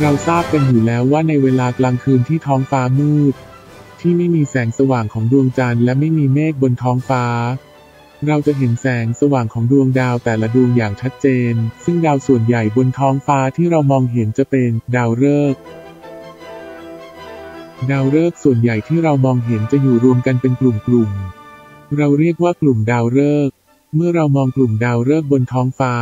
เราทราบกันอยู่แล้วว่าในเวลากลางคืนที่ท้องฟ้ามืด ที่ไม่มีแสงสว่างของดวงจันทร์และไม่มีเมฆบนท้องฟ้า เราจะเห็นแสงสว่างของดวงดาวแต่ละดวงอย่างชัดเจน ซึ่งดาวส่วนใหญ่บนท้องฟ้าที่เรามองเห็นจะเป็นดาวฤกษ์ดาวฤกษ์ส่วนใหญ่ที่เรามองเห็นจะอยู่รวมกันเป็นกลุ่มๆเราเรียกว่ากลุ่มดาวฤกษ์เมื่อเรามองกลุ่มดาวฤกษ์บนท้องฟ้า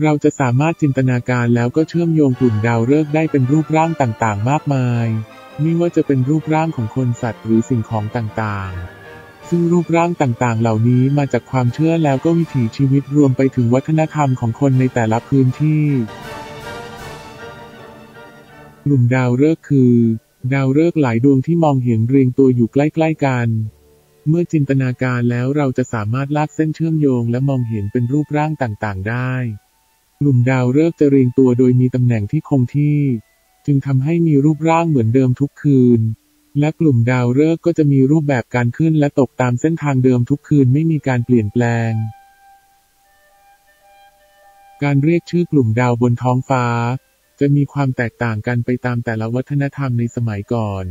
เราจะสามารถจินตนาการแล้วก็เชื่อมโยงกลุ่มดาวฤกษ์ได้เป็นรูปร่างต่างๆ มากมาย ไม่ว่าจะเป็นรูปร่างของคนสัตว์หรือสิ่งของต่างๆ ซึ่งรูปร่างต่างๆ เหล่านี้มาจากความเชื่อแล้วก็วิถีชีวิตรวมไปถึงวัฒนธรรมของคนในแต่ละพื้นที่ กลุ่มดาวฤกษ์คือ ดาวฤกษ์หลายดวงที่มองเห็นเรียงตัวอยู่ใกล้ ๆ กันเมื่อจินตนาการแล้วเราจะสามารถลากเส้นเชื่อมโยงและมองเห็นเป็นรูปร่างต่างๆ ได้ กลุ่มดาวฤกษ์จะเรียงตัวโดยมีตำแหน่งที่คงที่ จึงทำให้มีรูปร่างเหมือนเดิมทุกคืน และกลุ่มดาวฤกษ์ก็จะมีรูปแบบการขึ้นและตกตามเส้นทางเดิมทุกคืนไม่มีการเปลี่ยนแปลง การเรียกชื่อกลุ่มดาวบนท้องฟ้า จะมีความแตกต่างกันไปตามแต่ละวัฒนธรรมในสมัยก่อน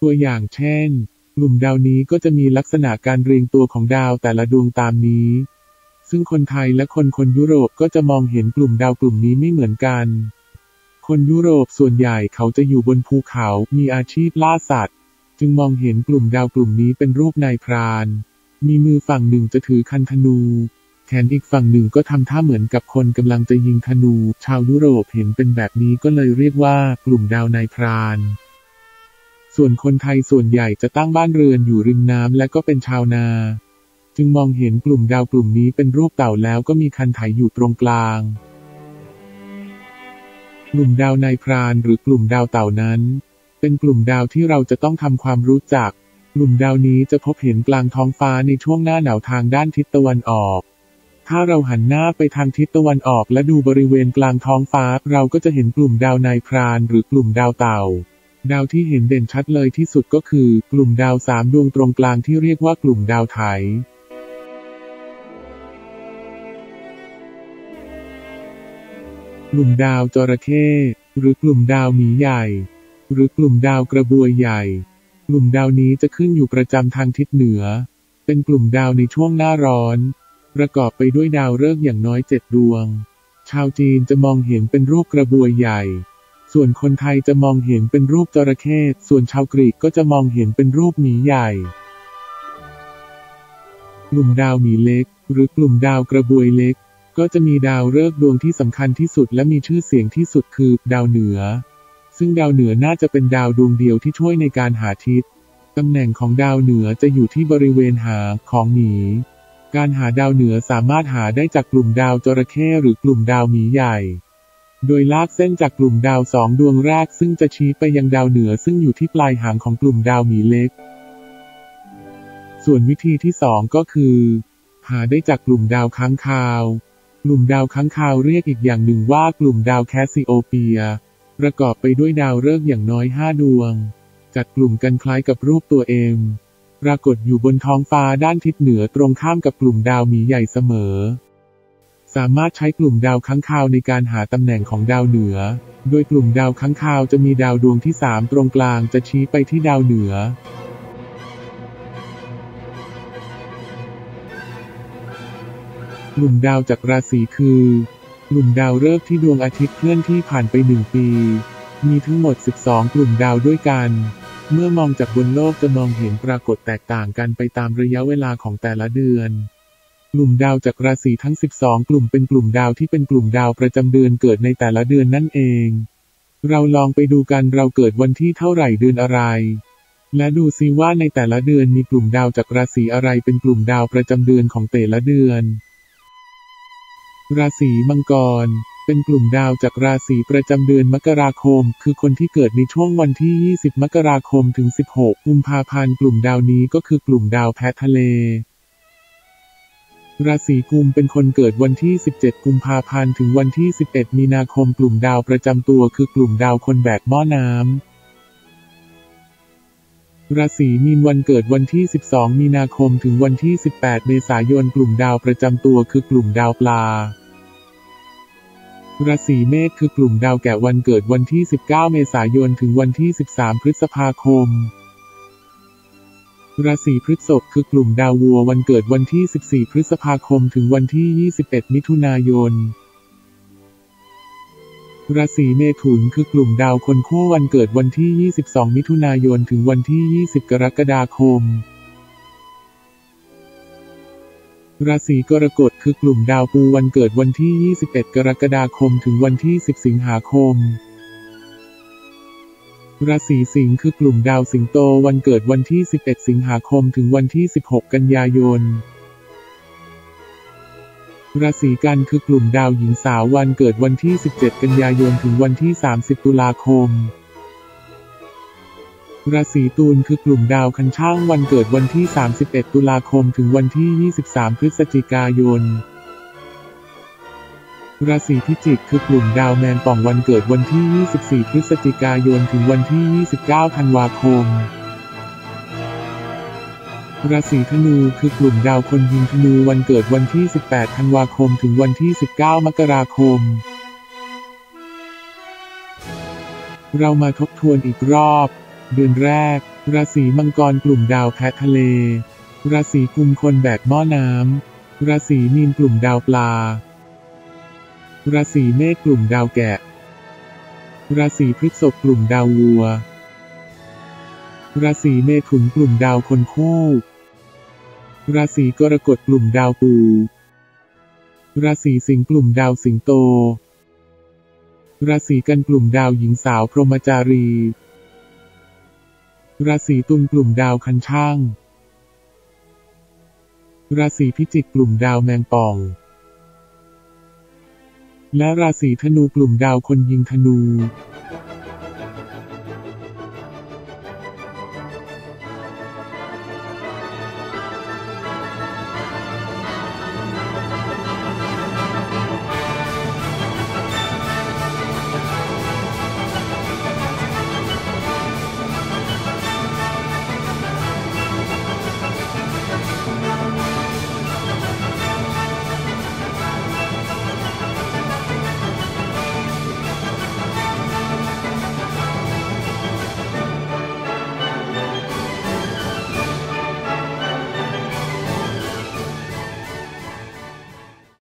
ตัวอย่างเช่น กลุ่มดาวนี้ก็จะมีลักษณะการเรียงตัวของดาวแต่ละดวงตามนี้ ซึ่งคนไทยและคนคนยุโรปก็จะมองเห็นกลุ่มดาวกลุ่มนี้ไม่เหมือนกัน คนยุโรปส่วนใหญ่เขาจะอยู่บนภูเขา มีอาชีพล่าสัตว์ จึงมองเห็นกลุ่มดาวกลุ่มนี้เป็นรูปนายพราน มีมือฝั่งหนึ่งจะถือคันธนู แขนอีกฝั่งหนึ่งก็ทำท่าเหมือนกับคนกำลังจะยิงธนู ชาวยุโรปเห็นเป็นแบบนี้ก็เลยเรียกว่ากลุ่มดาวนายพรานส่วนคนไทยส่วนใหญ่จะตั้งบ้านเรือนอยู่ริมน้ำและก็เป็นชาวนา จึงมองเห็นกลุ่มดาวกลุ่มนี้เป็นรูปเต่าแล้วก็มีคันไถอยู่ตรงกลาง กลุ่มดาวนายพรานหรือกลุ่มดาวเต่านั้น เป็นกลุ่มดาวที่เราจะต้องทำความรู้จัก กลุ่มดาวนี้จะพบเห็นกลางท้องฟ้าในช่วงหน้าหนาวทางด้านทิศตะวันออก ถ้าเราหันหน้าไปทางทิศตะวันออกและดูบริเวณกลางท้องฟ้า เราก็จะเห็นกลุ่มดาวนายพรานหรือกลุ่มดาวเต่าดาวที่เห็นเด่นชัดเลยที่สุดก็คือกลุ่มดาวสามดวงตรงกลางที่เรียกว่ากลุ่มดาวไถ กลุ่มดาวจระเข้หรือกลุ่มดาวหมีใหญ่ หรือกลุ่มดาวกระบวยใหญ่ กลุ่มดาวนี้จะขึ้นอยู่ประจำทางทิศเหนือ เป็นกลุ่มดาวในช่วงหน้าร้อน ประกอบไปด้วยดาวฤกษ์อย่างน้อยเจ็ดดวง ชาวจีนจะมองเห็นเป็นรูปกระบวยใหญ่ ส่วนคนไทยจะมองเห็นเป็นรูปจระเข้ส่วนชาวกรีกก็จะมองเห็นเป็นรูปหมีใหญ่กลุ่มดาวหมีเล็ก หรือกลุ่มดาวกระบวยเล็ก ก็จะมีดาวฤกษ์ดวงที่สำคัญที่สุดและมีชื่อเสียงที่สุดคือ ดาวเหนือ ซึ่งดาวเหนือน่าจะเป็นดาวดวงเดียวที่ช่วยในการหาทิศตำแหน่งของดาวเหนือจะอยู่ที่บริเวณหางของหมีการหาดาวเหนือสามารถหาได้จากกลุ่มดาวจระเข้หรือกลุ่มดาวหมีใหญ่ โดยลากเส้นจากกลุ่มดาวสองดวงแรกซึ่งจะชี้ไปยังดาวเหนือซึ่งอยู่ที่ปลายหางของกลุ่มดาวหมีเล็ก ส่วนวิธีที่สองก็คือ หาได้จากกลุ่มดาวค้างคาว กลุ่มดาวค้างคาวเรียกอีกอย่างหนึ่งว่ากลุ่มดาวแคสซิโอเปีย ประกอบไปด้วยดาวฤกษ์อย่างน้อยห้าดวง จัดกลุ่มกันคล้ายกับรูปตัว M ปรากฏอยู่บนท้องฟ้าด้านทิศเหนือตรงข้ามกับกลุ่มดาวหมีใหญ่เสมอ สามารถใช้กลุ่มดาวค้างคาวในการหาตำแหน่งของดาวเหนือ โดยกลุ่มดาวค้างคาวจะมีดาวดวงที่สามตรงกลางจะชี้ไปที่ดาวเหนือ กลุ่มดาวจากราศีคือ กลุ่มดาวฤกษ์ที่ดวงอาทิตย์เคลื่อนที่ผ่านไปหนึ่งปี มีทั้งหมด 12 กลุ่มดาวด้วยกัน เมื่อมองจากบนโลกจะมองเห็นปรากฏแตกต่างกันไปตามระยะเวลาของแต่ละเดือน กลุ่มดาวจากราศีทั้ง 12 กลุ่มเป็นกลุ่มดาวที่เป็นกลุ่มดาวประจำเดือนเกิดในแต่ละเดือนนั่นเอง เราลองไปดูกันเราเกิดวันที่เท่าไหร่เดือนอะไรและดูซิว่าในแต่ละเดือนมีกลุ่มดาวจากราศีอะไรเป็นกลุ่มดาวประจำเดือนของแต่ละเดือน ราศีมังกร เป็นกลุ่มดาวจากราศีประจำเดือนมกราคม คือคนที่เกิดในช่วงวันที่ 20 มกราคมถึง 16 กุมภาพันธ์กลุ่มดาวนี้ก็คือกลุ่มดาวแพะทะเลราศีกุมเป็นคนเกิดวันที่ 17 กุมภาพันธ์ ถึงวันที่ 11 มีนาคม กลุ่มดาวประจำตัวคือกลุ่มดาวคนแบกหม้อน้ำ ราศีมีนวันเกิดวันที่ 12 มีนาคม ถึงวันที่ 18 เมษายน กลุ่มดาวประจำตัวคือกลุ่มดาวปลา ราศีเมษคือกลุ่มดาวแก่วันเกิดวันที่ 19 เมษายน ถึงวันที่ 13 พฤษภาคม ราศีพฤษภคือกลุ่มดาววัววันเกิดวันที่ 14 พฤษภาคม ถึงวันที่ 21 มิถุนายน ราศีเมถุนคือกลุ่มดาวคนคู่วันเกิดวันที่ 22 มิถุนายน ถึงวันที่ 20 กรกฎาคม ราศีกรกฎคือกลุ่มดาวปูวันเกิดวันที่ 21 กรกฎาคมถึงวันที่ 10 สิงหาคม ราศีสิงห์คือกลุ่มดาวสิงโตวันเกิดวันที่ 11 สิงหาคมถึงวันที่ 16 กันยายน ราศีกันคือกลุ่มดาวหญิงสาววันเกิดวันที่ 17 กันยายนถึงวันที่ 30 ตุลาคม ราศีตุลคือกลุ่มดาวคันช่างวันเกิดวันที่ 31 ตุลาคมถึงวันที่ 23 พฤศจิกายน ราศีพิจิกคือกลุ่มดาวแมนป่องวันเกิดวันที่ 24 พฤศจิกายนถึงวันที่ 29 ธันวาคม ราศีธนูคือกลุ่มดาวคนยิงธนูวันเกิดวันที่ 18 ธันวาคมถึงวันที่ 19 มกราคมเรามาทบทวนอีกรอบ เดือนแรก ราศีมังกรกลุ่มดาวแพะทะเล ราศีกุมคนแบกหม้อน้ำ ราศีมีนกลุ่มดาวปลา ราศีเมษกลุ่มดาวแกะ ราศีพฤษภกลุ่มดาววัว ราศีเมถุนกลุ่มดาวคนคู่ ราศีกรกฎกลุ่มดาวปู ราศีสิงห์กลุ่มดาวสิงโต ราศีกันกลุ่มดาวหญิงสาวพรหมจารี ราศีตุลกลุ่มดาวคันช่าง ราศีพิจิกกลุ่มดาวแมงป่อง และราศีธนูกลุ่มดาวคนยิงธนู